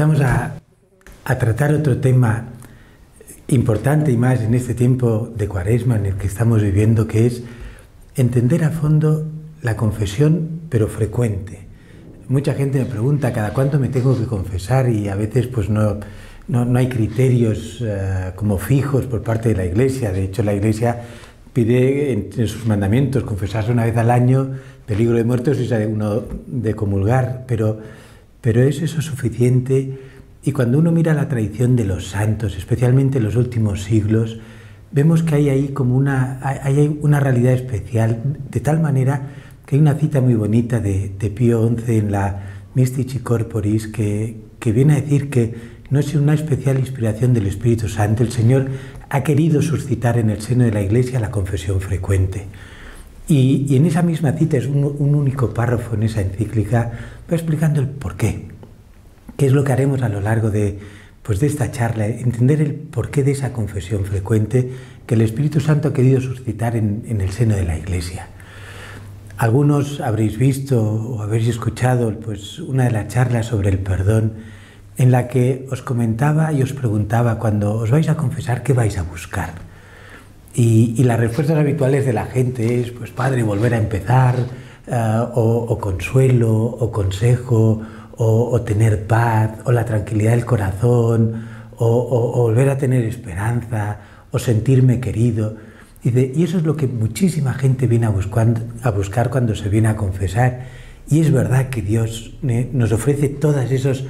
empezamos a, a tratar otro tema importante y más en este tiempo de cuaresma en el que estamos viviendo, que es entender a fondo la confesión, pero frecuente. Mucha gente me pregunta cada cuánto me tengo que confesar y a veces pues no, no, hay criterios eh, como fijos por parte de la Iglesia. De hecho, la Iglesia pide en, sus mandamientos confesarse una vez al año, peligro de muertos y uno de comulgar, pero, pero ¿es eso suficiente? Y cuando uno mira la tradición de los santos, especialmente en los últimos siglos, vemos que hay ahí como una, hay una realidad especial, de tal manera que hay una cita muy bonita de, de Pío XI en la Mystici Corporis que, que viene a decir que no es una especial inspiración del Espíritu Santo, el Señor ha querido suscitar en el seno de la Iglesia la confesión frecuente. Y, en esa misma cita, es un, único párrafo en esa encíclica, va explicando el por qué, qué es lo que haremos a lo largo de, pues de esta charla, entender el porqué de esa confesión frecuente que el Espíritu Santo ha querido suscitar en, en el seno de la Iglesia. Algunos habréis visto o habéis escuchado pues, una de las charlas sobre el perdón en la que os comentaba y os preguntaba cuando os vais a confesar qué vais a buscar. Y, y las respuestas habituales de la gente es, pues padre, volver a empezar, uh, o, o, consuelo, o consejo, o, o, tener paz, o la tranquilidad del corazón, o, o, volver a tener esperanza, o sentirme querido. Y, de, y eso es lo que muchísima gente viene a, buscar, a buscar cuando se viene a confesar. Y es verdad que Dios eh, nos ofrece todas esos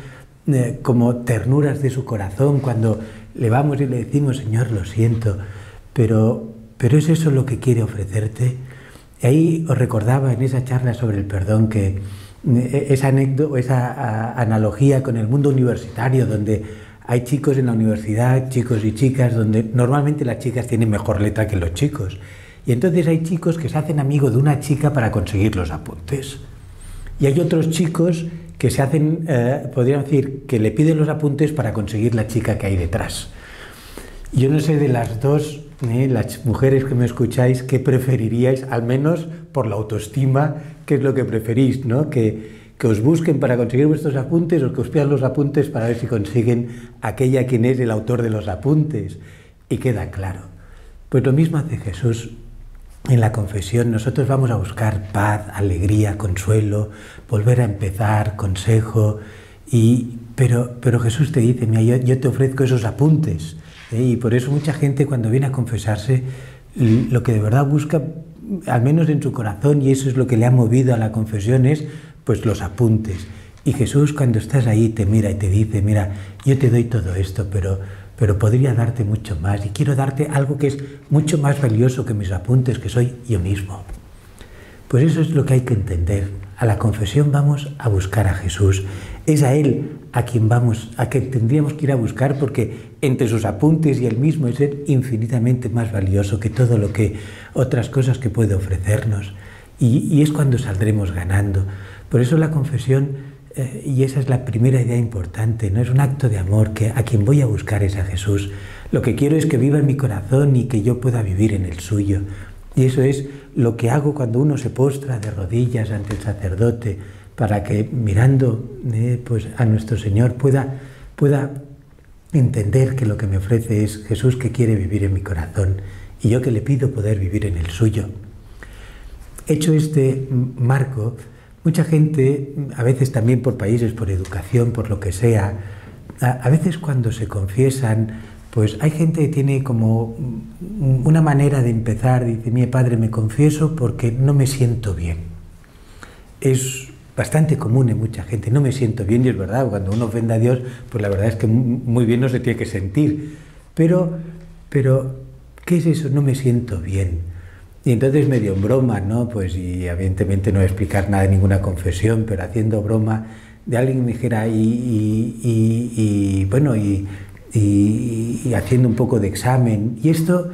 eh, como ternuras de su corazón cuando le vamos y le decimos, Señor, lo siento, pero, pero es eso lo que quiere ofrecerte. Y ahí os recordaba en esa charla sobre el perdón que eh, esa anécdota, esa analogía con el mundo universitario, donde hay chicos en la universidad, chicos y chicas, donde normalmente las chicas tienen mejor letra que los chicos. Y entonces hay chicos que se hacen amigos de una chica para conseguir los apuntes. Y hay otros chicos que se hacen, eh, podrían decir, que le piden los apuntes para conseguir la chica que hay detrás. Yo no sé de las dos, eh, las mujeres que me escucháis, qué preferiríais, al menos por la autoestima, qué es lo que preferís, ¿no? Que, que os busquen para conseguir vuestros apuntes o que os pidan los apuntes para ver si consiguen aquella quien es el autor de los apuntes. Y queda claro. Pues lo mismo hace Jesús en la confesión nosotros vamos a buscar paz, alegría, consuelo, volver a empezar, consejo, y, pero, pero Jesús te dice, mira, yo, yo te ofrezco esos apuntes. Y por eso mucha gente cuando viene a confesarse, lo que de verdad busca, al menos en su corazón, y eso es lo que le ha movido a la confesión, es pues los apuntes. Y Jesús cuando estás ahí te mira y te dice, mira, yo te doy todo esto, pero pero podría darte mucho más y quiero darte algo que es mucho más valioso que mis apuntes, que soy yo mismo. Pues eso es lo que hay que entender. A la confesión vamos a buscar a Jesús. Es a Él a quien vamos, a quien tendríamos que ir a buscar porque entre sus apuntes y Él mismo es Él infinitamente más valioso que todo lo que otras cosas que puede ofrecernos. Y, es cuando saldremos ganando. Por eso la confesión eh, y esa es la primera idea importante, ¿no? Es un acto de amor que a quien voy a buscar es a Jesús. Lo que quiero es que viva en mi corazón y que yo pueda vivir en el suyo. Y eso es lo que hago cuando uno se postra de rodillas ante el sacerdote para que mirando eh, pues a nuestro Señor pueda, pueda entender que lo que me ofrece es Jesús que quiere vivir en mi corazón y yo que le pido poder vivir en el suyo. Hecho este marco, Mucha gente, a veces también por países, por educación, por lo que sea, a, veces cuando se confiesan, pues hay gente que tiene como una manera de empezar, dice, mi padre, me confieso porque no me siento bien. Es bastante común en mucha gente, no me siento bien y es verdad, cuando uno ofende a Dios, pues la verdad es que muy bien no se tiene que sentir. Pero, pero, ¿qué es eso? No me siento bien. Y entonces medio en broma, ¿no? Pues y evidentemente no explicar nada de ninguna confesión, pero haciendo broma de alguien me dijera y, y, bueno, y, haciendo un poco de examen. Y esto,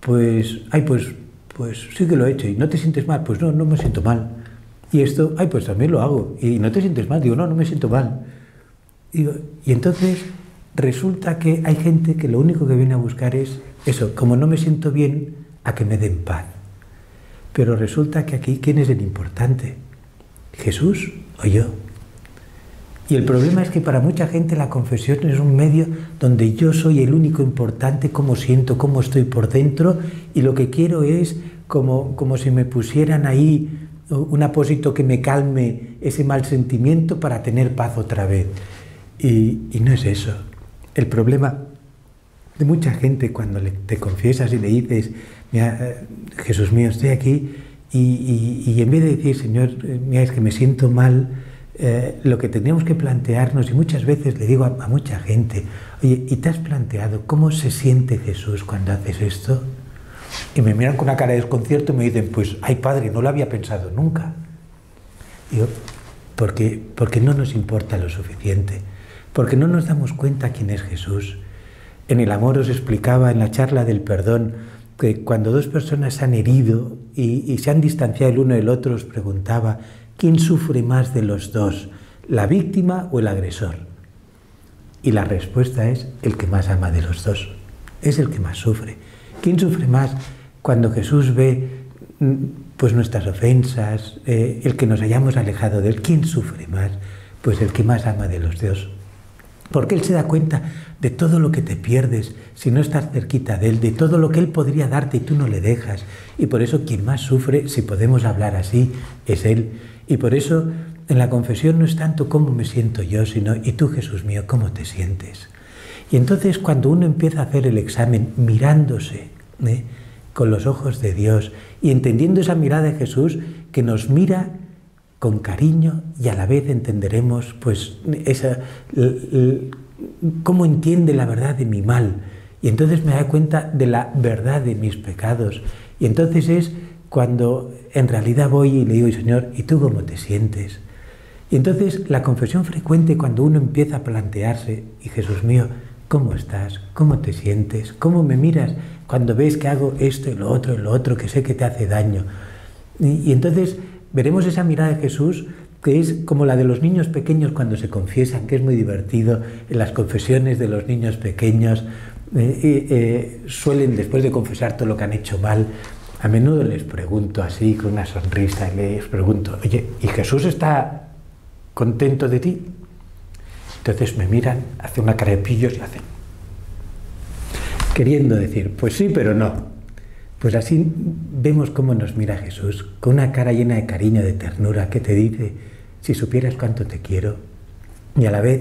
pues, ay, pues, pues sí que lo he hecho. ¿Y no te sientes mal? Pues no, no me siento mal. Y esto, ay, pues también lo hago. ¿Y no te sientes mal? Digo, no, no me siento mal. Y entonces resulta que hay gente que lo único que viene a buscar es eso, como no me siento bien, a que me den paz. Pero resulta que aquí, ¿quién es el importante? ¿Jesús o yo? Y el problema es que para mucha gente la confesión es un medio donde yo soy el único importante, cómo siento, cómo estoy por dentro, y lo que quiero es como, como si me pusieran ahí un apósito que me calme ese mal sentimiento para tener paz otra vez. Y, no es eso. El problema de mucha gente cuando te confiesas y le dices, mira, Jesús mío, estoy aquí, y, en vez de decir, Señor, mira, es que me siento mal, eh, lo que tenemos que plantearnos, y muchas veces le digo a, a, mucha gente, oye, ¿y te has planteado cómo se siente Jesús cuando haces esto? Y me miran con una cara de desconcierto y me dicen, pues, ay padre, no lo había pensado nunca. Y yo, porque, porque no nos importa lo suficiente, porque no nos damos cuenta quién es Jesús. En el amor os explicaba en la charla del perdón que cuando dos personas se han herido y, y se han distanciado el uno del otro, os preguntaba, ¿quién sufre más de los dos, la víctima o el agresor? Y la respuesta es el que más ama de los dos, es el que más sufre. ¿Quién sufre más cuando Jesús ve mm, pues nuestras ofensas, eh, el que nos hayamos alejado de Él? ¿Quién sufre más? Pues el que más ama de los dos. Porque Él se da cuenta de todo lo que te pierdes si no estás cerquita de Él, de todo lo que Él podría darte y tú no le dejas. Y por eso quien más sufre, si podemos hablar así, es Él. Y por eso en la confesión no es tanto cómo me siento yo, sino, y tú Jesús mío, cómo te sientes. Y entonces cuando uno empieza a hacer el examen mirándose ¿eh? con los ojos de Dios y entendiendo esa mirada de Jesús que nos mira con cariño y a la vez entenderemos pues esa, cómo entiende la verdad de mi mal. Y entonces me da cuenta de la verdad de mis pecados. Y entonces es cuando en realidad voy y le digo, Señor, ¿y tú cómo te sientes? Y entonces la confesión frecuente cuando uno empieza a plantearse, y Jesús mío, ¿Cómo estás? ¿Cómo te sientes? ¿Cómo me miras cuando ves que hago esto y lo otro y lo otro que sé que te hace daño? Y, entonces veremos esa mirada de Jesús que es como la de los niños pequeños cuando se confiesan, que es muy divertido en las confesiones de los niños pequeños. Eh, eh, suelen, después de confesar todo lo que han hecho mal, a menudo les pregunto así, con una sonrisa, y les pregunto, oye, ¿y Jesús está contento de ti? Entonces me miran, hacen una cara de pillos y hacen. Queriendo decir, pues sí, pero no. Pues así vemos cómo nos mira Jesús, con una cara llena de cariño, de ternura, que te dice, si supieras cuánto te quiero, y a la vez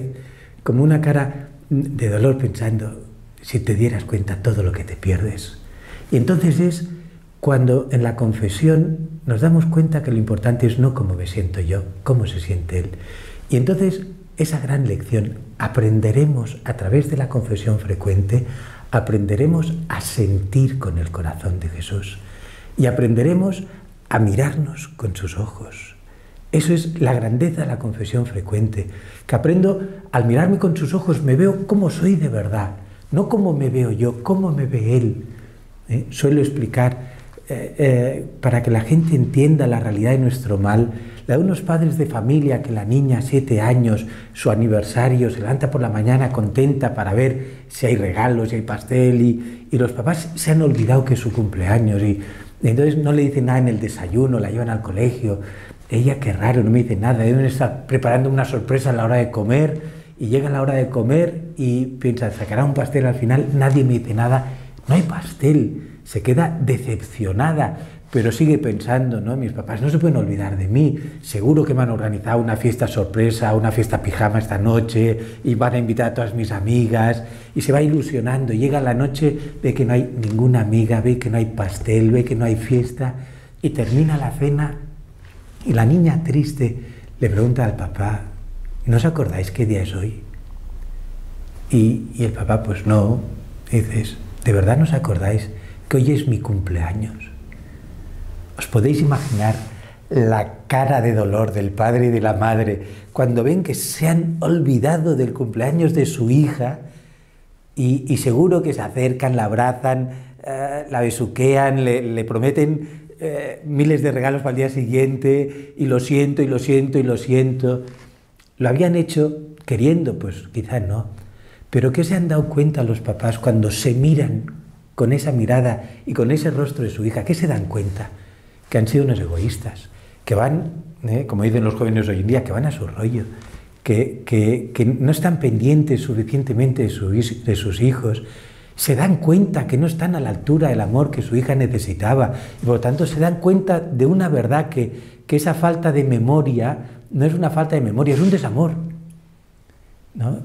como una cara de dolor pensando, si te dieras cuenta todo lo que te pierdes. Y entonces es cuando en la confesión nos damos cuenta que lo importante es no cómo me siento yo, cómo se siente Él. Y entonces esa gran lección, aprenderemos a través de la confesión frecuente, aprenderemos a sentir con el corazón de Jesús y aprenderemos a mirarnos con sus ojos. Eso es la grandeza de la confesión frecuente, que aprendo al mirarme con sus ojos, me veo como soy de verdad, no como me veo yo, cómo me ve Él. ¿Eh? Suelo explicar eh, eh, para que la gente entienda la realidad de nuestro mal, la de unos padres de familia que la niña, siete años, su aniversario, se levanta por la mañana contenta para ver si hay regalos, si hay pastel, y, y los papás se han olvidado que es su cumpleaños, y, entonces no le dicen nada en el desayuno, la llevan al colegio. Ella, qué raro, no me dice nada, deben estar preparando una sorpresa a la hora de comer, y llega la hora de comer y piensa, sacará un pastel al final, nadie me dice nada, no hay pastel. Se queda decepcionada, pero sigue pensando, ¿no? Mis papás no se pueden olvidar de mí, seguro que me han organizado una fiesta sorpresa, una fiesta pijama esta noche y van a invitar a todas mis amigas y se va ilusionando, llega la noche, ve que no hay ninguna amiga, ve que no hay pastel, ve que no hay fiesta y termina la cena y la niña triste le pregunta al papá, ¿no os acordáis qué día es hoy? Y, el papá, pues no, dices, ¿de verdad no os acordáis? que hoy es mi cumpleaños. ¿Os podéis imaginar la cara de dolor del padre y de la madre cuando ven que se han olvidado del cumpleaños de su hija y, seguro que se acercan, la abrazan, eh, la besuquean, le, prometen eh, miles de regalos para el día siguiente y lo siento y lo siento y lo siento? Lo habían hecho queriendo, pues quizás no. Pero ¿qué se han dado cuenta los papás cuando se miran con esa mirada y con ese rostro de su hija, que se dan cuenta que han sido unos egoístas, que van, ¿eh? como dicen los jóvenes hoy en día, que van a su rollo, que, que, no están pendientes suficientemente de, de sus hijos, se dan cuenta que no están a la altura del amor que su hija necesitaba y por lo tanto se dan cuenta de una verdad que, que esa falta de memoria no es una falta de memoria, es un desamor.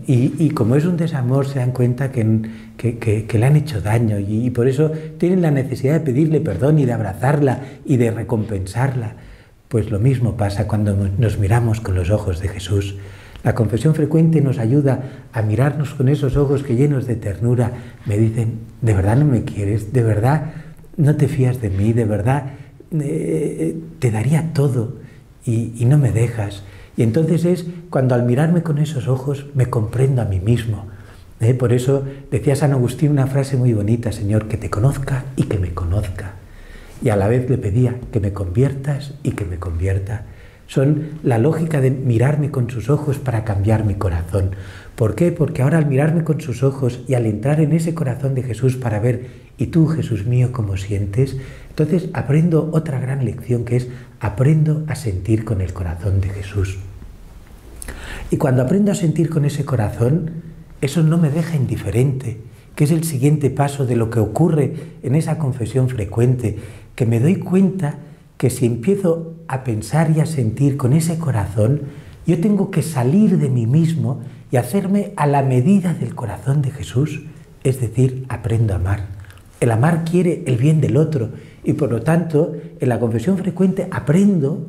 Y, como es un desamor, se dan cuenta que, le han hecho daño y, por eso tienen la necesidad de pedirle perdón y de abrazarla y de recompensarla. Pues lo mismo pasa cuando nos miramos con los ojos de Jesús. La confesión frecuente nos ayuda a mirarnos con esos ojos que llenos de ternura me dicen, ¿de verdad no me quieres? ¿De verdad no te fías de mí? ¿De verdad eh, te daría todo y no me dejas? Y entonces es cuando al mirarme con esos ojos me comprendo a mí mismo. ¿eh? Por eso decía San Agustín una frase muy bonita, Señor, que te conozca y que me conozca. Y a la vez le pedía que me conviertas y que me convierta. Son la lógica de mirarme con sus ojos para cambiar mi corazón. ¿Por qué? Porque ahora al mirarme con sus ojos y al entrar en ese corazón de Jesús para ver, ¿y tú, Jesús mío, cómo sientes? Entonces aprendo otra gran lección que es aprendo a sentir con el corazón de Jesús. Y cuando aprendo a sentir con ese corazón, eso no me deja indiferente, que es el siguiente paso de lo que ocurre en esa confesión frecuente, que me doy cuenta que si empiezo a pensar y a sentir con ese corazón, yo tengo que salir de mí mismo y hacerme a la medida del corazón de Jesús, es decir, aprendo a amar. El amar quiere el bien del otro y por lo tanto, en la confesión frecuente aprendo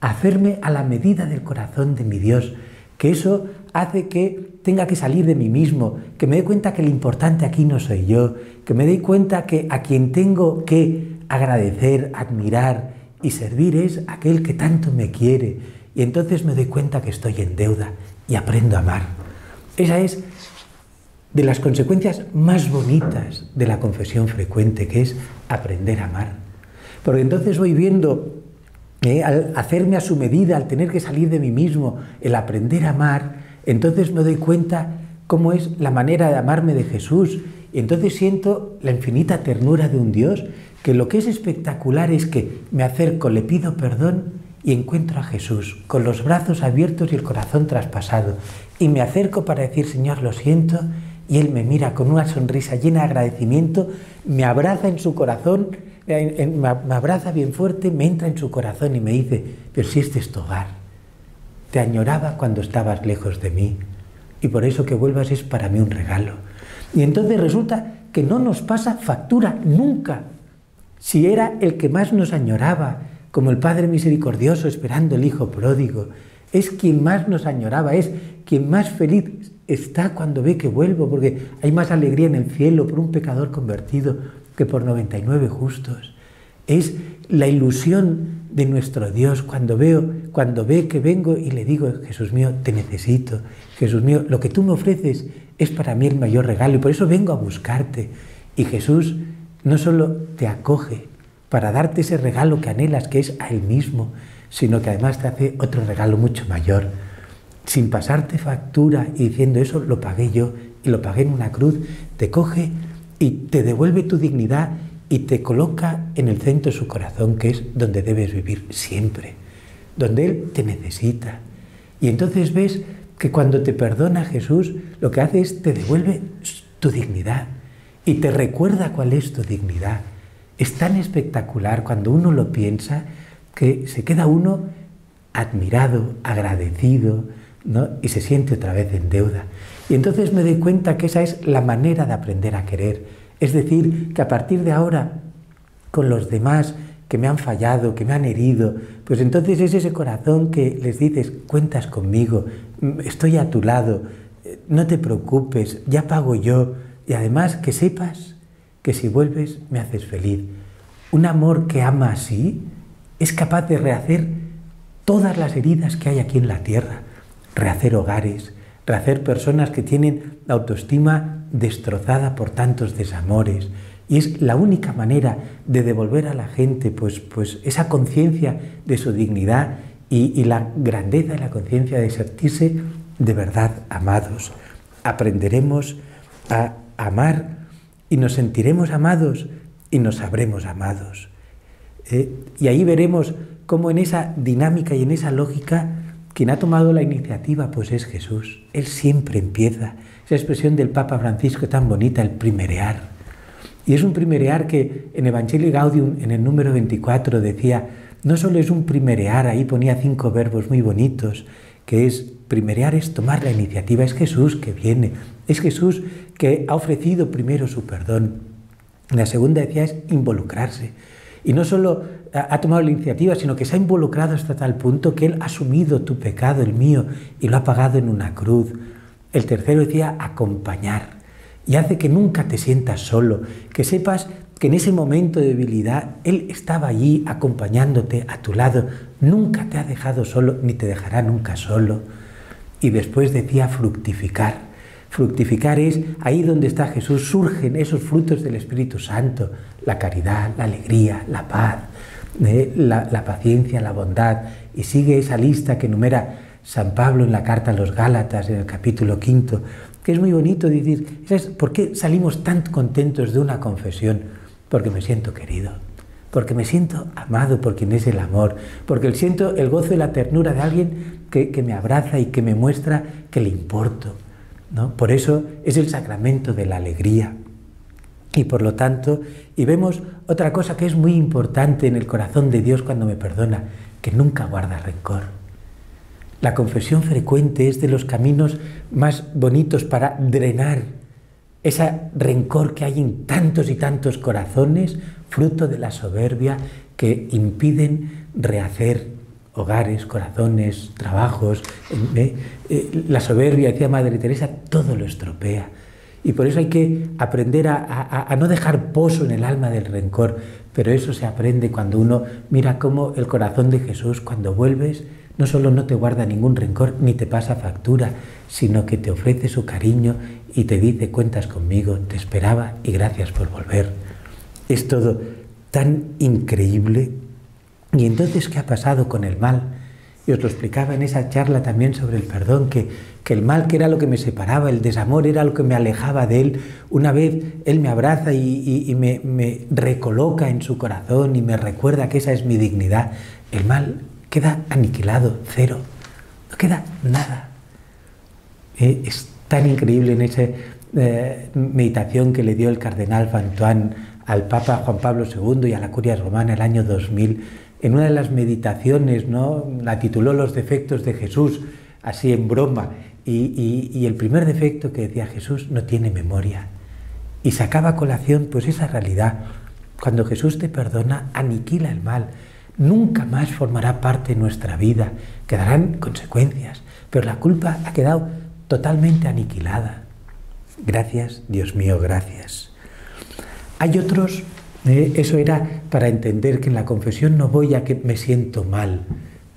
a hacerme a la medida del corazón de mi Dios, que eso hace que tenga que salir de mí mismo, que me dé cuenta que lo importante aquí no soy yo, que me dé cuenta que a quien tengo que agradecer, admirar y servir es aquel que tanto me quiere. Y entonces me doy cuenta que estoy en deuda y aprendo a amar. Esa es de las consecuencias más bonitas de la confesión frecuente, que es aprender a amar. Porque entonces voy viendo, eh, al hacerme a su medida, al tener que salir de mí mismo, el aprender a amar, entonces me doy cuenta cómo es la manera de amarme de Jesús. Y entonces siento la infinita ternura de un Dios, que lo que es espectacular es que me acerco, le pido perdón y encuentro a Jesús con los brazos abiertos y el corazón traspasado. Y me acerco para decir, Señor, lo siento, y él me mira con una sonrisa llena de agradecimiento, me abraza en su corazón, me abraza bien fuerte, me entra en su corazón y me dice, pero si este es tu hogar, te añoraba cuando estabas lejos de mí y por eso que vuelvas es para mí un regalo. Y entonces resulta que no nos pasa factura nunca. Si era el que más nos añoraba, como el Padre misericordioso esperando el Hijo pródigo, es quien más nos añoraba, es quien más feliz está cuando ve que vuelvo, porque hay más alegría en el cielo por un pecador convertido que por 99 justos. Es la ilusión de nuestro Dios cuando veo, cuando ve que vengo y le digo, Jesús mío, te necesito. Jesús mío, lo que tú me ofreces es para mí el mayor regalo y por eso vengo a buscarte. Y Jesús no solo te acoge para darte ese regalo que anhelas, que es a Él mismo, sino que además te hace otro regalo mucho mayor sin pasarte factura y diciendo eso lo pagué yo y lo pagué en una cruz, te coge y te devuelve tu dignidad y te coloca en el centro de su corazón, que es donde debes vivir siempre, donde Él te necesita. Y entonces ves que cuando te perdona Jesús, lo que hace es te devuelve tu dignidad y te recuerda cuál es tu dignidad. Es tan espectacular cuando uno lo piensa que se queda uno admirado, agradecido, y se siente otra vez en deuda. Y entonces me doy cuenta que esa es la manera de aprender a querer. Es decir, que a partir de ahora, con los demás que me han fallado, que me han herido, pues entonces es ese corazón que les dices, cuentas conmigo, estoy a tu lado, no te preocupes, ya pago yo. Y además que sepas que si vuelves me haces feliz. Un amor que ama así es capaz de rehacer todas las heridas que hay aquí en la tierra rehacer hogares, rehacer personas que tienen la autoestima destrozada por tantos desamores. Y es la única manera de devolver a la gente pues, pues esa conciencia de su dignidad y, la grandeza y la conciencia de sentirse de verdad amados. Aprenderemos a amar y nos sentiremos amados y nos sabremos amados. Eh, y ahí veremos cómo en esa dinámica y en esa lógica quien ha tomado la iniciativa pues es Jesús. Él siempre empieza. Esa expresión del Papa Francisco tan bonita, el primerear. Y es un primerear que en Evangelii Gaudium, en el número 24, decía, no solo es un primerear, ahí ponía cinco verbos muy bonitos, que es primerear es tomar la iniciativa, es Jesús que viene, es Jesús que ha ofrecido primero su perdón. La segunda decía es involucrarse. Y no solo ha tomado la iniciativa, sino que se ha involucrado hasta tal punto que Él ha asumido tu pecado, el mío, y lo ha pagado en una cruz. El tercero decía acompañar. Y hace que nunca te sientas solo, que sepas que en ese momento de debilidad Él estaba allí acompañándote a tu lado, nunca te ha dejado solo, ni te dejará nunca solo. Y después decía fructificar. Fructificar es ahí donde está Jesús, surgen esos frutos del Espíritu Santo, la caridad, la alegría, la paz, eh, la, la, paciencia, la bondad. Y sigue esa lista que enumera San Pablo en la carta a los Gálatas, en el capítulo quinto, que es muy bonito decir, ¿por qué salimos tan contentos de una confesión? Porque me siento querido, porque me siento amado por quien es el amor, porque siento el gozo y la ternura de alguien que, que me abraza y que me muestra que le importo, por eso es el sacramento de la alegría. Y por lo tanto, y vemos otra cosa que es muy importante en el corazón de Dios cuando me perdona, que nunca guarda rencor. La confesión frecuente es de los caminos más bonitos para drenar ese rencor que hay en tantos y tantos corazones, fruto de la soberbia, que impiden rehacer hogares, corazones, trabajos. Eh, eh, la soberbia, decía Madre Teresa, todo lo estropea. Y por eso hay que aprender a, no dejar pozo en el alma del rencor, pero eso se aprende cuando uno mira cómo el corazón de Jesús, cuando vuelves, no solo no te guarda ningún rencor ni te pasa factura, sino que te ofrece su cariño y te dice cuentas conmigo, te esperaba y gracias por volver. Es todo tan increíble y entonces, ¿qué ha pasado con el mal? Y os lo explicaba en esa charla también sobre el perdón, que, que, el mal que era lo que me separaba, el desamor era lo que me alejaba de Él. Una vez Él me abraza y, me, recoloca en su corazón y me recuerda que esa es mi dignidad, el mal queda aniquilado, cero, no queda nada. Eh, tan increíble en esa eh, meditación que le dio el cardenal Fantuán al Papa Juan Pablo II y a la Curia Romana el año 2000 en una de las meditaciones, ¿no? la tituló Los defectos de Jesús, así en broma, y, el primer defecto que decía Jesús no tiene memoria. Y sacaba a colación pues esa realidad. Cuando Jesús te perdona, aniquila el mal. Nunca más formará parte de nuestra vida. Quedarán consecuencias. Pero la culpa ha quedado totalmente aniquilada. Gracias, Dios mío, gracias. Hay otros ¿eh? Eso era para entender que en la confesión no voy a que me siento mal.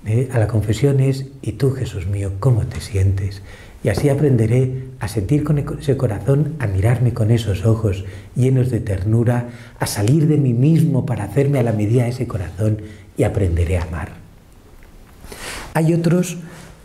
¿eh? A la confesión es, ¿y tú, Jesús mío, cómo te sientes? Y así aprenderé a sentir con ese corazón, a mirarme con esos ojos llenos de ternura, a salir de mí mismo para hacerme a la medida ese corazón y aprenderé a amar. Hay otros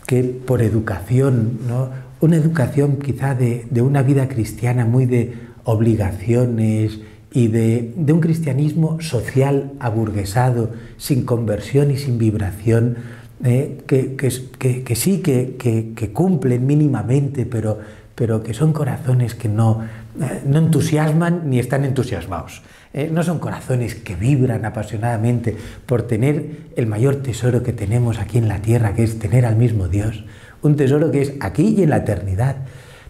que por educación, ¿no? Una educación quizá de, de una vida cristiana muy de obligaciones, y de, un cristianismo social aburguesado, sin conversión y sin vibración, eh, que, sí que, cumplen mínimamente, pero, pero que son corazones que no, eh, no entusiasman ni están entusiasmados. Eh, no son corazones que vibran apasionadamente por tener el mayor tesoro que tenemos aquí en la tierra, que es tener al mismo Dios. Un tesoro que es aquí y en la eternidad.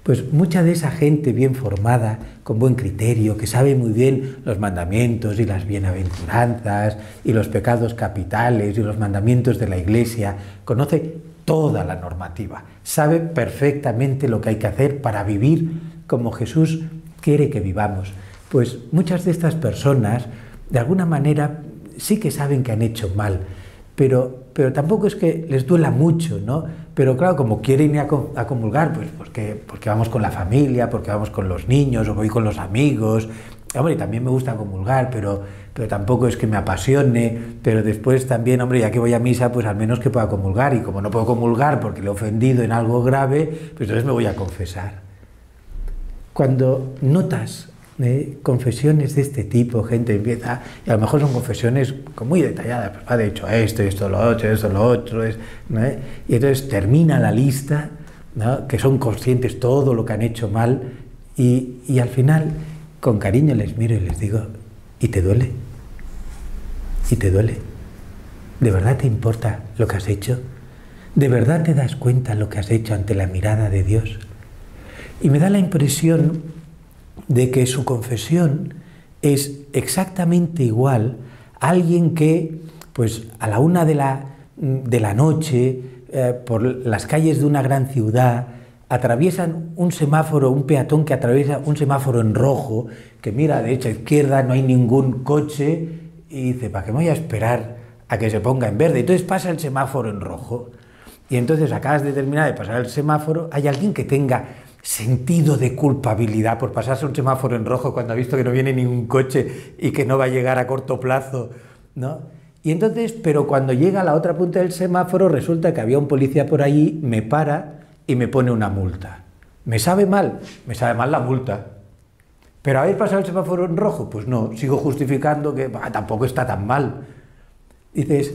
Pues mucha de esa gente bien formada, con buen criterio, que sabe muy bien los mandamientos y las bienaventuranzas y los pecados capitales y los mandamientos de la Iglesia, conoce toda la normativa, sabe perfectamente lo que hay que hacer para vivir como Jesús quiere que vivamos. Pues muchas de estas personas, de alguna manera, sí que saben que han hecho mal, pero, pero tampoco es que les duela mucho, ¿no? Pero claro, como quieren ir a, comulgar, pues porque, porque vamos con la familia, porque vamos con los niños, o voy con los amigos. Hombre, también me gusta comulgar, pero, pero tampoco es que me apasione. Pero después también, hombre, ya que voy a misa, pues al menos que pueda comulgar. Y como no puedo comulgar porque le he ofendido en algo grave, pues entonces me voy a confesar. Cuando notas ¿eh? confesiones de este tipo, gente empieza, y a lo mejor son confesiones muy detalladas, pues ha hecho esto, esto, lo otro, esto, lo otro, es, y entonces termina la lista, que son conscientes todo lo que han hecho mal, y, y al final, con cariño les miro y les digo, ¿y te duele? ¿Y te duele? ¿De verdad te importa lo que has hecho? ¿De verdad te das cuenta lo que has hecho ante la mirada de Dios? Y me da la impresión de que su confesión es exactamente igual a alguien que, pues a la una de la, de la noche, eh, por las calles de una gran ciudad, atraviesan un semáforo, un peatón que atraviesa un semáforo en rojo, que mira de derecha a izquierda, no hay ningún coche, y dice, ¿para qué me voy a esperar a que se ponga en verde? Entonces pasa el semáforo en rojo. Y entonces acabas de terminar de pasar el semáforo, hay alguien que tenga sentido de culpabilidad por pasarse un semáforo en rojo cuando ha visto que no viene ningún coche y que no va a llegar a corto plazo, ¿no? Y entonces, pero cuando llega a la otra punta del semáforo, resulta que había un policía por ahí, me para y me pone una multa. ¿Me sabe mal? Me sabe mal la multa. ¿Pero haber pasado el semáforo en rojo? Pues no, sigo justificando que tampoco está tan mal. Dices,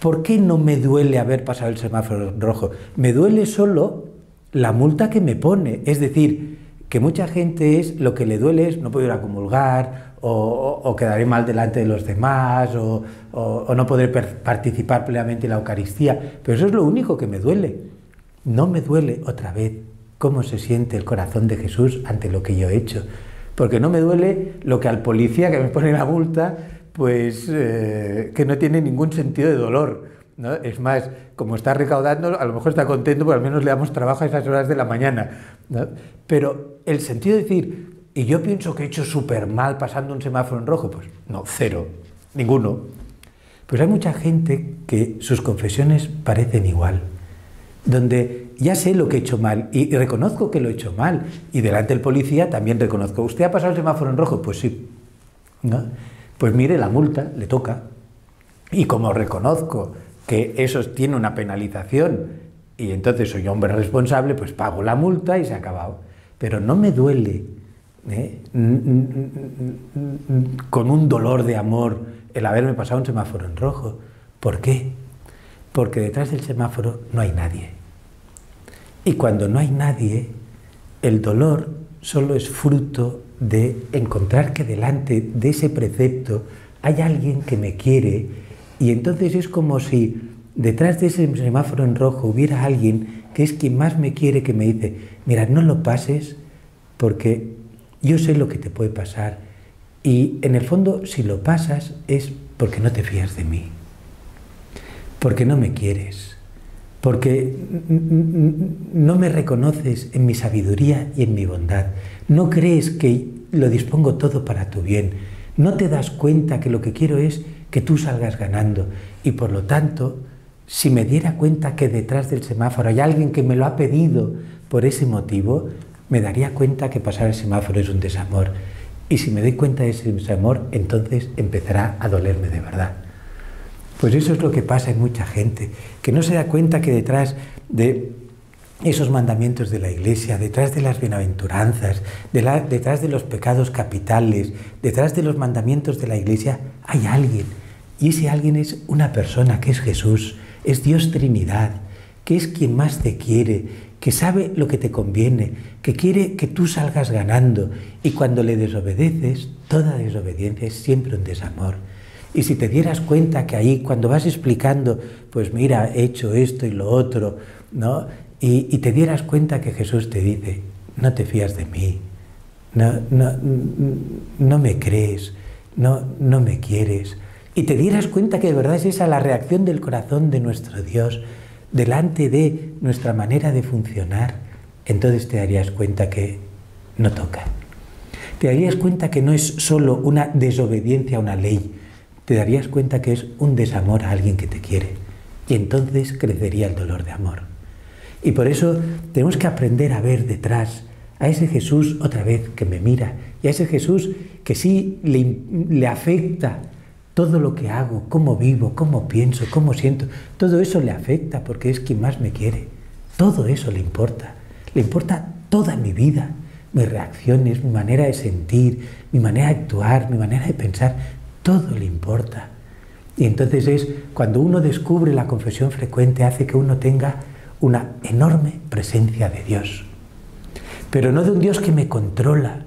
¿por qué no me duele haber pasado el semáforo en rojo? Me duele solo la multa que me pone. Es decir, que mucha gente es lo que le duele es no poder ir a comulgar o, quedaré mal delante de los demás o, o no poder participar plenamente en la Eucaristía. Pero eso es lo único que me duele. No me duele otra vez cómo se siente el corazón de Jesús ante lo que yo he hecho. Porque no me duele lo que al policía que me pone la multa, pues eh, que no tiene ningún sentido de dolor. Es más, como está recaudando, a lo mejor está contento porque al menos le damos trabajo a esas horas de la mañana. Pero el sentido de decir, y yo pienso que he hecho súper mal pasando un semáforo en rojo, pues no, cero, ninguno. Pues hay mucha gente que sus confesiones parecen igual, donde ya sé lo que he hecho mal y, reconozco que lo he hecho mal y delante del policía también reconozco, ¿usted ha pasado el semáforo en rojo? Pues sí. Pues mire, la multa le toca. Y como reconozco que eso tiene una penalización y entonces soy hombre responsable, pues pago la multa y se ha acabado. Pero no me duele ¿eh? con un dolor de amor el haberme pasado un semáforo en rojo. ¿Por qué? Porque detrás del semáforo no hay nadie. Y cuando no hay nadie, el dolor solo es fruto de encontrar que delante de ese precepto hay alguien que me quiere y entonces es como si detrás de ese semáforo en rojo hubiera alguien que es quien más me quiere que me dice, mira, no lo pases porque yo sé lo que te puede pasar y en el fondo si lo pasas es porque no te fías de mí, porque no me quieres, porque no me reconoces en mi sabiduría y en mi bondad, no crees que lo dispongo todo para tu bien, no te das cuenta que lo que quiero es que tú salgas ganando. Y por lo tanto, si me diera cuenta que detrás del semáforo hay alguien que me lo ha pedido por ese motivo, me daría cuenta que pasar el semáforo es un desamor. Y si me doy cuenta de ese desamor, entonces empezará a dolerme de verdad. Pues eso es lo que pasa en mucha gente, que no se da cuenta que detrás de esos mandamientos de la Iglesia, detrás de las bienaventuranzas, detrás de los pecados capitales, detrás de los mandamientos de la Iglesia, hay alguien y ese alguien es una persona que es Jesús, es Dios Trinidad, que es quien más te quiere, que sabe lo que te conviene, que quiere que tú salgas ganando. Y cuando le desobedeces, toda desobediencia es siempre un desamor. Y si te dieras cuenta que ahí, cuando vas explicando, pues mira, he hecho esto y lo otro, ¿no? Y, te dieras cuenta que Jesús te dice, no te fías de mí, no, no, no me crees, no, no me quieres, y te dieras cuenta que de verdad es esa la reacción del corazón de nuestro Dios delante de nuestra manera de funcionar, entonces te darías cuenta que no toca. Te darías cuenta que no es solo una desobediencia a una ley, te darías cuenta que es un desamor a alguien que te quiere. Y entonces crecería el dolor de amor. Y por eso tenemos que aprender a ver detrás a ese Jesús otra vez que me mira y a ese Jesús que sí le, le afecta todo lo que hago, cómo vivo, cómo pienso, cómo siento, todo eso le afecta porque es quien más me quiere. Todo eso le importa. Le importa toda mi vida. mis reacciones, mi manera de sentir, mi manera de actuar, mi manera de pensar, todo le importa. Y entonces es cuando uno descubre la confesión frecuente hace que uno tenga una enorme presencia de Dios. Pero no de un Dios que me controla,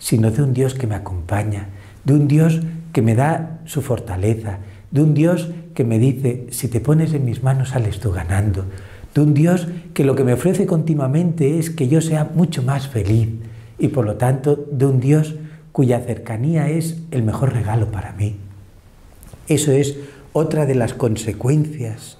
sino de un Dios que me acompaña, de un Dios que me da su fortaleza, de un Dios que me dice, si te pones en mis manos sales tú ganando, de un Dios que lo que me ofrece continuamente es que yo sea mucho más feliz y por lo tanto de un Dios cuya cercanía es el mejor regalo para mí. Eso es otra de las consecuencias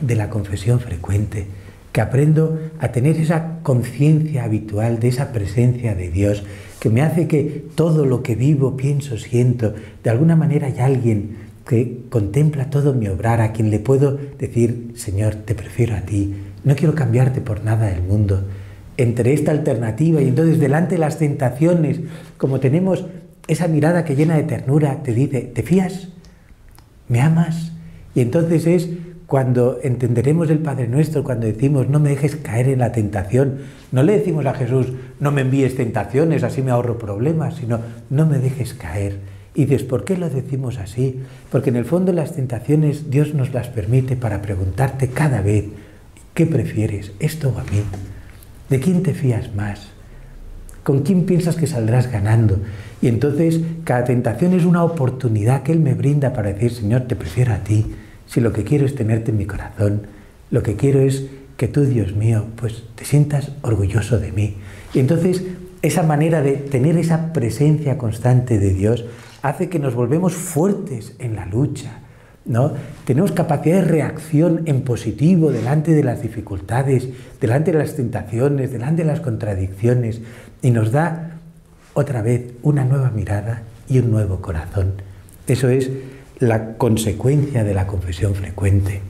de, la confesión frecuente, que aprendo a tener esa conciencia habitual de esa presencia de Dios, que me hace que todo lo que vivo, pienso, siento, de alguna manera hay alguien que contempla todo mi obrar, a quien le puedo decir, Señor, te prefiero a ti, no quiero cambiarte por nada del mundo. Entre esta alternativa y entonces delante de las tentaciones, como tenemos esa mirada que llena de ternura, te dice, ¿te fías? ¿Me amas? Y entonces es cuando entenderemos el Padre Nuestro, cuando decimos, no me dejes caer en la tentación, no le decimos a Jesús, no me envíes tentaciones, así me ahorro problemas, sino, no me dejes caer. Y dices, ¿por qué lo decimos así? Porque en el fondo las tentaciones Dios nos las permite para preguntarte cada vez, ¿qué prefieres, esto o a mí? ¿De quién te fías más? ¿Con quién piensas que saldrás ganando? Y entonces cada tentación es una oportunidad que Él me brinda para decir, Señor, te prefiero a ti. Si lo que quiero es tenerte en mi corazón, lo que quiero es que tú, Dios mío, pues te sientas orgulloso de mí. Y entonces esa manera de tener esa presencia constante de Dios hace que nos volvemos fuertes en la lucha, ¿no? Tenemos capacidad de reacción en positivo delante de las dificultades, delante de las tentaciones, delante de las contradicciones y nos da otra vez una nueva mirada y un nuevo corazón. Eso es la consecuencia de la confesión frecuente.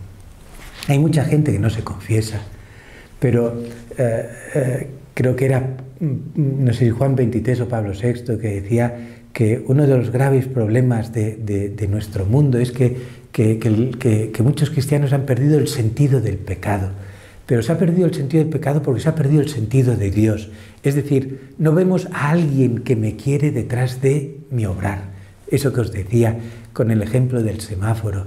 Hay mucha gente que no se confiesa, pero eh, eh, creo que era, mm, no sé si Juan XXIII o Pablo VI, que decía que uno de los graves problemas de, nuestro mundo es que, que, muchos cristianos han perdido el sentido del pecado. Pero se ha perdido el sentido del pecado porque se ha perdido el sentido de Dios. Es decir, no vemos a alguien que me quiere detrás de mi obrar. Eso que os decía con el ejemplo del semáforo.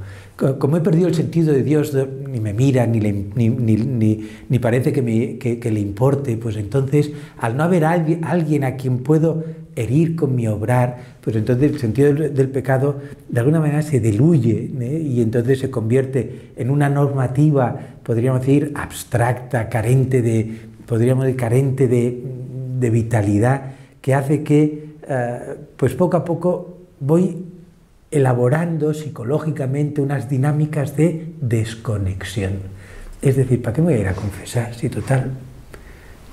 Como he perdido el sentido de Dios, ni me mira, ni, parece que, le importe, pues entonces, al no haber alguien a quien puedo herir con mi obrar, pues entonces el sentido del, pecado de alguna manera se diluye ¿eh? y entonces se convierte en una normativa, podríamos decir, abstracta, carente de, podríamos decir, carente de, vitalidad, que hace que, eh, pues poco a poco voy elaborando psicológicamente unas dinámicas de desconexión. Es decir, ¿para qué me voy a ir a confesar? Si total,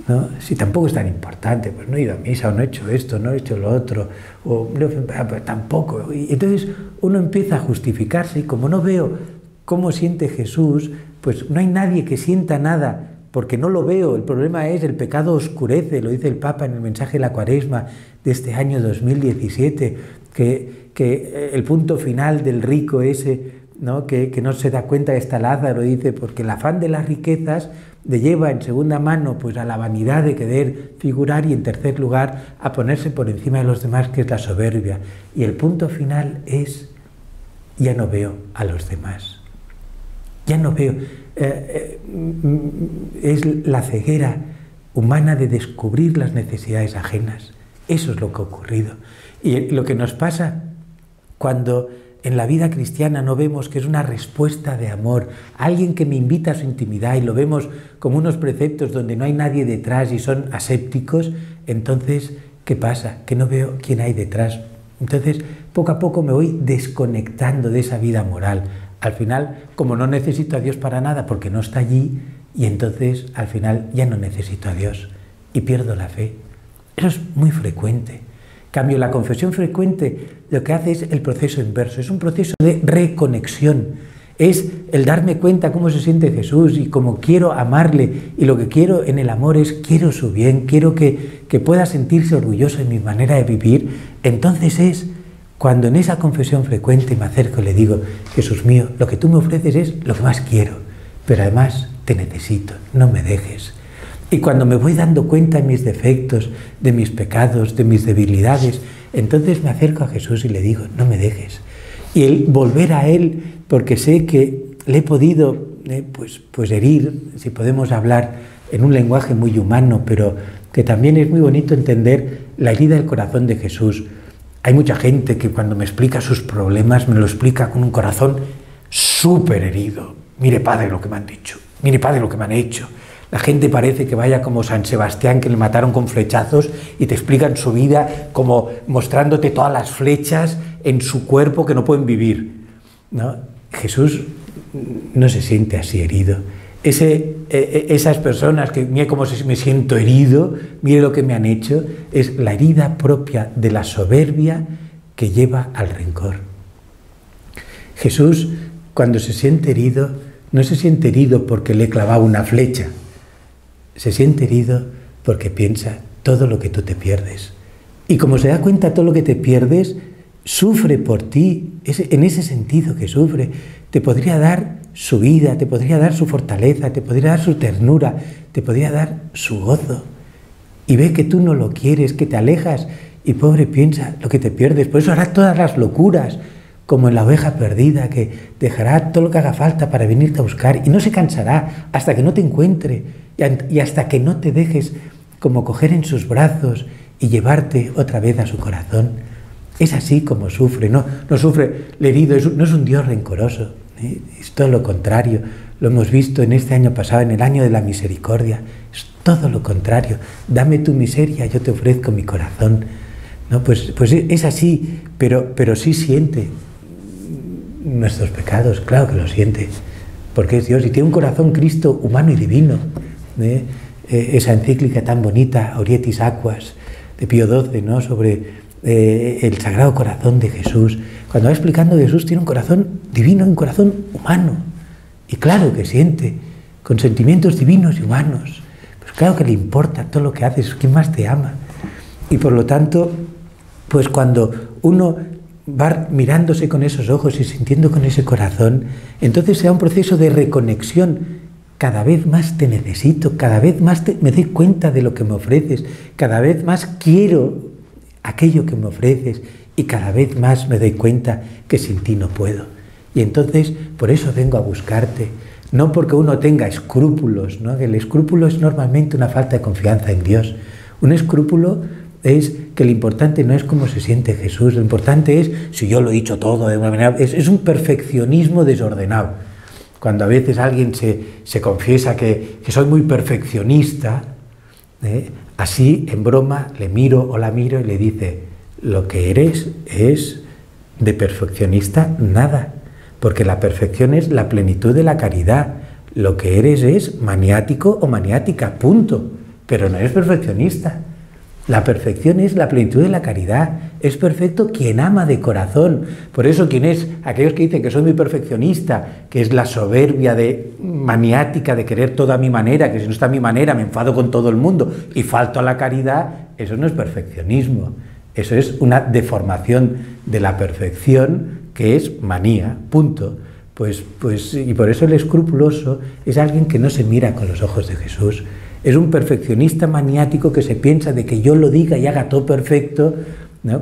¿no? si tampoco es tan importante, pues no he ido a misa o no he hecho esto, no he hecho lo otro, o ah, pues tampoco. Y entonces uno empieza a justificarse y como no veo cómo siente Jesús, pues no hay nadie que sienta nada porque no lo veo. El problema es el pecado oscurece, lo dice el Papa en el mensaje de la Cuaresma de este año 2017, que que eh, el punto final del rico ese, ¿no? Que, no se da cuenta, está Lázaro, dice, porque el afán de las riquezas le lleva en segunda mano pues, a la vanidad de querer figurar y en tercer lugar a ponerse por encima de los demás, que es la soberbia. Y el punto final es, ya no veo a los demás, ya no veo, eh, eh, es la ceguera humana de descubrir las necesidades ajenas. Eso es lo que ha ocurrido. Y lo que nos pasa cuando en la vida cristiana no vemos que es una respuesta de amor, alguien que me invita a su intimidad y lo vemos como unos preceptos donde no hay nadie detrás y son asépticos, entonces, ¿qué pasa? Que no veo quién hay detrás. Entonces, poco a poco me voy desconectando de esa vida moral. Al final, como no necesito a Dios para nada porque no está allí, y entonces al final ya no necesito a Dios y pierdo la fe. Eso es muy frecuente. Cambio, la confesión frecuente lo que hace es el proceso inverso, es un proceso de reconexión, es el darme cuenta cómo se siente Jesús y cómo quiero amarle y lo que quiero en el amor es quiero su bien, quiero que, que pueda sentirse orgulloso de mi manera de vivir, entonces es cuando en esa confesión frecuente me acerco y le digo, Jesús mío, lo que tú me ofreces es lo que más quiero, pero además te necesito, no me dejes. Y cuando me voy dando cuenta de mis defectos, de mis pecados, de mis debilidades, entonces me acerco a Jesús y le digo, no me dejes. Y el volver a Él, porque sé que le he podido eh, pues, pues herir, si podemos hablar en un lenguaje muy humano, pero que también es muy bonito entender la herida del corazón de Jesús. Hay mucha gente que cuando me explica sus problemas me lo explica con un corazón súper herido. Mire, padre, lo que me han dicho. Mire, padre, lo que me han hecho. La gente parece que vaya como San Sebastián, que le mataron con flechazos y te explican su vida como mostrándote todas las flechas en su cuerpo que no pueden vivir. ¿no? Jesús no se siente así herido. E, e, esas personas que, mire cómo me siento herido, mire lo que me han hecho, es la herida propia de la soberbia que lleva al rencor. Jesús, cuando se siente herido, no se siente herido porque le he una flecha, se siente herido porque piensa todo lo que tú te pierdes. Y como se da cuenta todo lo que te pierdes, sufre por ti, en ese sentido que sufre, te podría dar su vida, te podría dar su fortaleza, te podría dar su ternura, te podría dar su gozo. Y ve que tú no lo quieres, que te alejas y pobre piensa lo que te pierdes. Por eso hará todas las locuras, como en la oveja perdida, que dejará todo lo que haga falta para venirte a buscar y no se cansará hasta que no te encuentre y hasta que no te dejes como coger en sus brazos y llevarte otra vez a su corazón. Es así como sufre, no, no sufre el herido, no es un Dios rencoroso, ¿eh? es todo lo contrario. Lo hemos visto en este año pasado, en el año de la misericordia. Es todo lo contrario. Dame tu miseria, yo te ofrezco mi corazón. No, pues, pues es así, pero, pero sí siente nuestros pecados, claro que lo siente, porque es Dios y tiene un corazón Cristo humano y divino. ¿eh? Eh, esa encíclica tan bonita, Aurietis Aquas, de Pío XII, ¿no? sobre eh, el Sagrado Corazón de Jesús. Cuando va explicando Jesús tiene un corazón divino, un corazón humano. Y claro que siente, con sentimientos divinos y humanos. Pues claro que le importa todo lo que haces, ¿quién más te ama? Y por lo tanto, pues cuando uno va mirándose con esos ojos y sintiendo con ese corazón, entonces se da un proceso de reconexión cada vez más te necesito, cada vez más me doy cuenta de lo que me ofreces, cada vez más quiero aquello que me ofreces y cada vez más me doy cuenta que sin ti no puedo. Y entonces por eso vengo a buscarte, no porque uno tenga escrúpulos, ¿no? el escrúpulo es normalmente una falta de confianza en Dios. Un escrúpulo es que lo importante no es cómo se siente Jesús, lo importante es si yo lo he dicho todo de una manera, es un perfeccionismo desordenado cuando a veces alguien se, confiesa que, soy muy perfeccionista, ¿eh? así en broma le miro o la miro y le dice, lo que eres es de perfeccionista nada, porque la perfección es la plenitud de la caridad, lo que eres es maniático o maniática, punto, pero no eres perfeccionista. La perfección es la plenitud de la caridad. Es perfecto quien ama de corazón. Por eso quien es, aquellos que dicen que soy muy perfeccionista, que es la soberbia de maniática de querer todo a mi manera, que si no está a mi manera me enfado con todo el mundo y falto a la caridad, eso no es perfeccionismo. Eso es una deformación de la perfección que es manía, punto. Pues, pues, y por eso el escrupuloso es alguien que no se mira con los ojos de Jesús, es un perfeccionista maniático que se piensa de que yo lo diga y haga todo perfecto,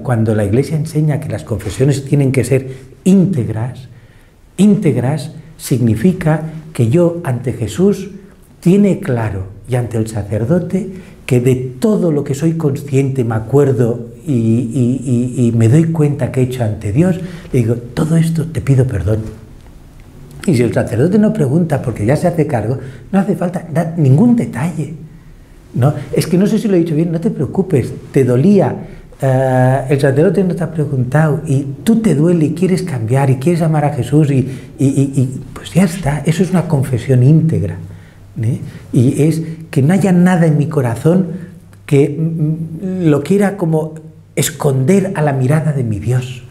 cuando la Iglesia enseña que las confesiones tienen que ser íntegras, íntegras significa que yo ante Jesús tiene claro y ante el sacerdote que de todo lo que soy consciente, me acuerdo y, me doy cuenta que he hecho ante Dios, le digo, todo esto te pido perdón. Y si el sacerdote no pregunta porque ya se hace cargo, no hace falta dar ningún detalle. ¿no? Es que no sé si lo he dicho bien, no te preocupes, te dolía, eh, el sacerdote no te ha preguntado y tú te duele y quieres cambiar y quieres amar a Jesús y, pues ya está, eso es una confesión íntegra. ¿eh? Y es que no haya nada en mi corazón que mm, lo quiera como esconder a la mirada de mi Dios.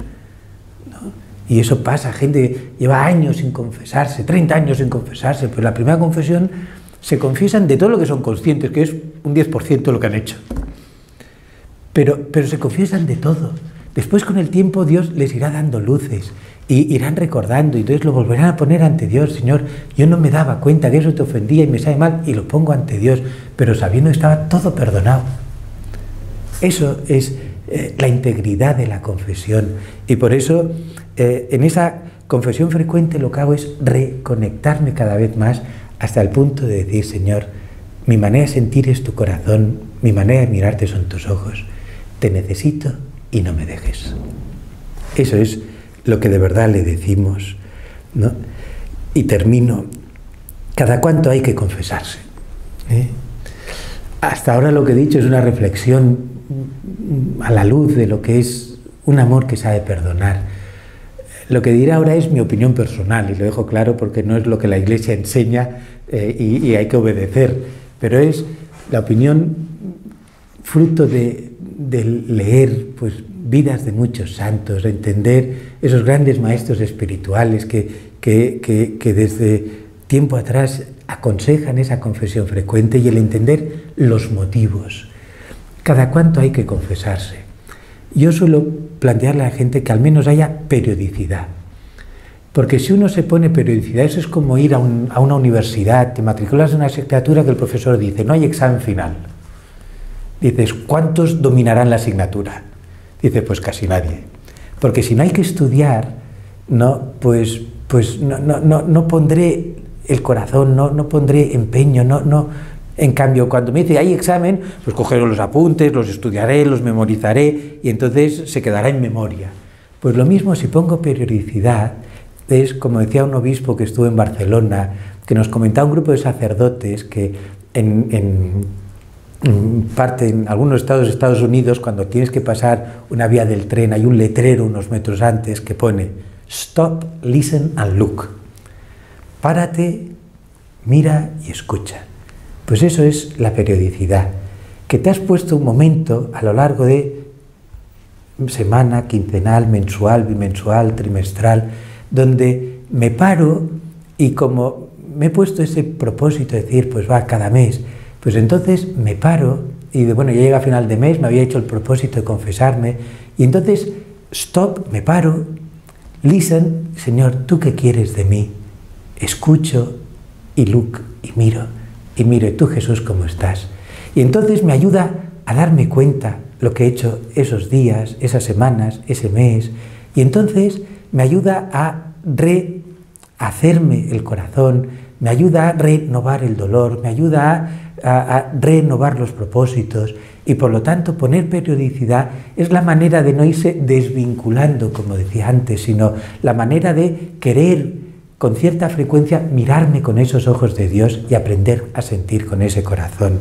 Y eso pasa, gente lleva años sin confesarse, 30 años sin confesarse, pues la primera confesión se confiesan de todo lo que son conscientes, que es un 10% de lo que han hecho. Pero, pero se confiesan de todo, después con el tiempo Dios les irá dando luces y irán recordando y entonces lo volverán a poner ante Dios, Señor, yo no me daba cuenta que eso te ofendía y me sabe mal y lo pongo ante Dios, pero sabiendo que estaba todo perdonado. Eso es eh, la integridad de la confesión y por eso eh, en esa confesión frecuente lo que hago es reconectarme cada vez más hasta el punto de decir, Señor, mi manera de sentir es tu corazón, mi manera de mirarte son tus ojos, te necesito y no me dejes. Eso es lo que de verdad le decimos. ¿no? Y termino, cada cuánto hay que confesarse. ¿eh? Hasta ahora lo que he dicho es una reflexión a la luz de lo que es un amor que sabe perdonar. Lo que diré ahora es mi opinión personal y lo dejo claro porque no es lo que la Iglesia enseña eh, y, hay que obedecer, pero es la opinión fruto de, leer pues, vidas de muchos santos, de entender esos grandes maestros espirituales que, que, desde tiempo atrás aconsejan esa confesión frecuente y el entender los motivos. Cada cuánto hay que confesarse. Yo suelo plantearle a la gente que al menos haya periodicidad. Porque si uno se pone periodicidad, eso es como ir a, una universidad, te matriculas en una asignatura que el profesor dice, no hay examen final. Dices, ¿cuántos dominarán la asignatura? Dice, pues casi nadie. Porque si no hay que estudiar, no, pues, pues no, no, no, pondré el corazón, no, no pondré empeño, no, no. En cambio, cuando me dice hay examen, pues cogeré los apuntes, los estudiaré, los memorizaré y entonces se quedará en memoria. Pues lo mismo si pongo periodicidad, es como decía un obispo que estuvo en Barcelona, que nos comentaba un grupo de sacerdotes que en, parte en algunos estados de Estados Unidos, cuando tienes que pasar una vía del tren, hay un letrero unos metros antes que pone Stop, listen and look. Párate, mira y escucha. Pues eso es la periodicidad, que te has puesto un momento a lo largo de semana, quincenal, mensual, bimensual, trimestral, donde me paro y como me he puesto ese propósito de decir, pues va, cada mes, pues entonces me paro y de, bueno, ya llega a final de mes, me había hecho el propósito de confesarme y entonces, stop, me paro, listen, Señor, ¿tú qué quieres de mí? Escucho y look y miro y miro, ¿y tú Jesús cómo estás? Y entonces me ayuda a darme cuenta lo que he hecho esos días, esas semanas, ese mes, y entonces me ayuda a rehacerme el corazón, me ayuda a renovar el dolor, me ayuda a a, renovar los propósitos y por lo tanto poner periodicidad es la manera de no irse desvinculando, como decía antes, sino la manera de querer con cierta frecuencia mirarme con esos ojos de Dios y aprender a sentir con ese corazón.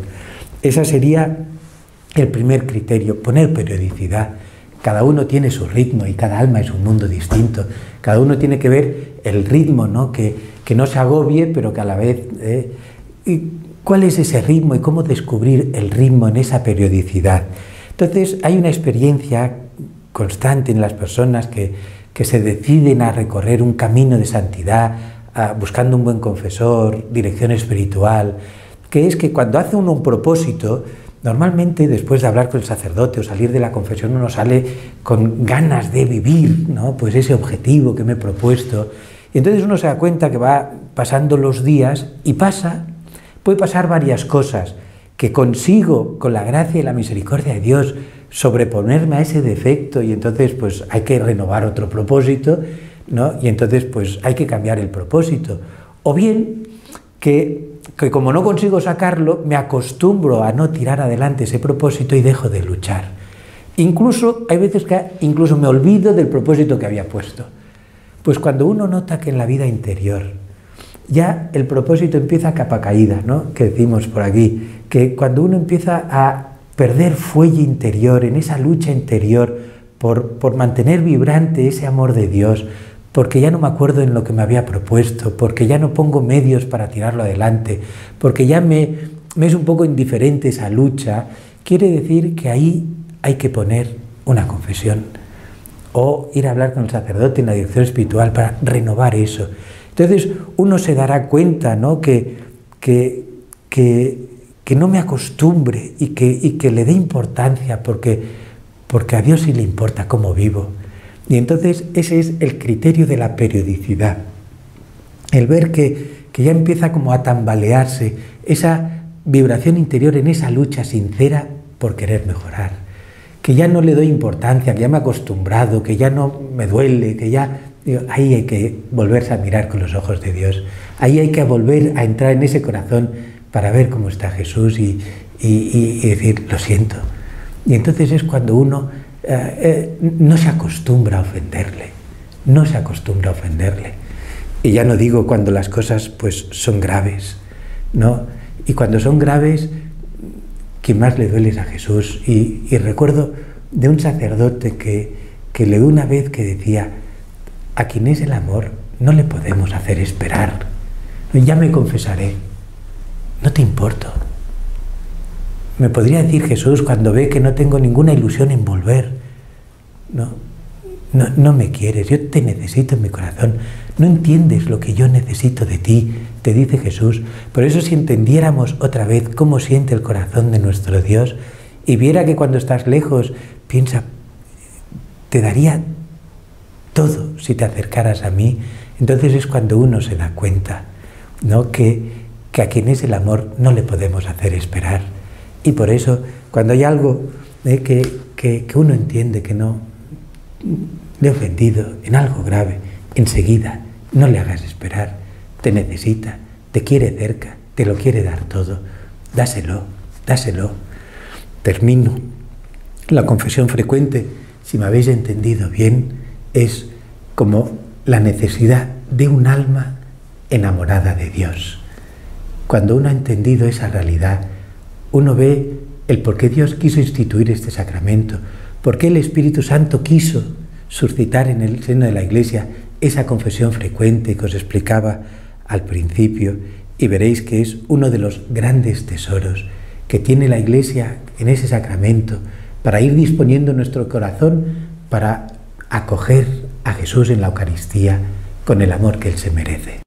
Ese sería el primer criterio, poner periodicidad. Cada uno tiene su ritmo y cada alma es un mundo distinto. Cada uno tiene que ver el ritmo, ¿no? Que, que no se agobie, pero que a la vez... Eh, ¿Cuál es ese ritmo y cómo descubrir el ritmo en esa periodicidad? Entonces hay una experiencia constante en las personas que, se deciden a recorrer un camino de santidad, buscando un buen confesor, dirección espiritual, que es que cuando hace uno un propósito, normalmente después de hablar con el sacerdote o salir de la confesión uno sale con ganas de vivir, ¿no? Pues ese objetivo que me he propuesto. Y entonces uno se da cuenta que va pasando los días y pasa puede pasar varias cosas, que consigo, con la gracia y la misericordia de Dios, sobreponerme a ese defecto y entonces pues hay que renovar otro propósito, ¿no? Y entonces pues hay que cambiar el propósito. O bien que, que como no consigo sacarlo, me acostumbro a no tirar adelante ese propósito y dejo de luchar. Incluso, hay veces que incluso me olvido del propósito que había puesto. Pues cuando uno nota que en la vida interior ya el propósito empieza a capa caída, ¿no? que decimos por aquí, que cuando uno empieza a perder fuelle interior, en esa lucha interior por, por mantener vibrante ese amor de Dios, porque ya no me acuerdo en lo que me había propuesto, porque ya no pongo medios para tirarlo adelante, porque ya me, me es un poco indiferente esa lucha, quiere decir que ahí hay que poner una confesión o ir a hablar con el sacerdote en la dirección espiritual para renovar eso. Entonces uno se dará cuenta ¿no? que, que, que, no me acostumbre y que, y que le dé importancia porque, porque a Dios sí le importa cómo vivo. Y entonces ese es el criterio de la periodicidad. El ver que, que ya empieza como a tambalearse esa vibración interior en esa lucha sincera por querer mejorar. Que ya no le doy importancia, que ya me he acostumbrado, que ya no me duele, que ya... ahí hay que volverse a mirar con los ojos de Dios. Ahí hay que volver a entrar en ese corazón para ver cómo está Jesús y, decir, lo siento. Y entonces es cuando uno eh, eh, no se acostumbra a ofenderle, no se acostumbra a ofenderle. Y ya no digo cuando las cosas pues son graves, ¿no? Y cuando son graves, quien más le duele es a Jesús. Y, recuerdo de un sacerdote que, que leí una vez que decía, a quien es el amor no le podemos hacer esperar. Ya me confesaré, no te importo. Me podría decir Jesús cuando ve que no tengo ninguna ilusión en volver. No, no, me quieres, yo te necesito en mi corazón. No entiendes lo que yo necesito de ti, te dice Jesús. Por eso si entendiéramos otra vez cómo siente el corazón de nuestro Dios y viera que cuando estás lejos, piensa, te daría todo si te acercaras a mí, entonces es cuando uno se da cuenta, ¿no? Que, que a quien es el amor no le podemos hacer esperar. Y por eso, cuando hay algo ¿eh? que, que, que uno entiende que no le he ofendido en algo grave, enseguida, no le hagas esperar, te necesita, te quiere cerca, te lo quiere dar todo, dáselo, dáselo. Termino. La confesión frecuente, si me habéis entendido bien, es como la necesidad de un alma enamorada de Dios. Cuando uno ha entendido esa realidad, uno ve el por qué Dios quiso instituir este sacramento, por qué el Espíritu Santo quiso suscitar en el seno de la Iglesia esa confesión frecuente que os explicaba al principio y veréis que es uno de los grandes tesoros que tiene la Iglesia en ese sacramento para ir disponiendo nuestro corazón para acoger a Jesús en la Eucaristía con el amor que Él se merece.